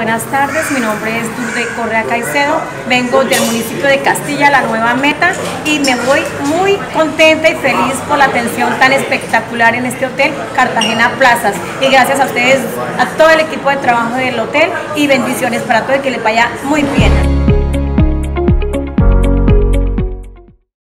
buenas tardes. Mi nombre es Durde Correa Caicedo. Vengo del municipio de Castilla, la nueva meta, y me voy muy contenta y feliz por la atención tan espectacular en este hotel Cartagena Plazas. Y gracias a ustedes, a todo el equipo de trabajo del hotel y bendiciones para todo y que les vaya muy bien.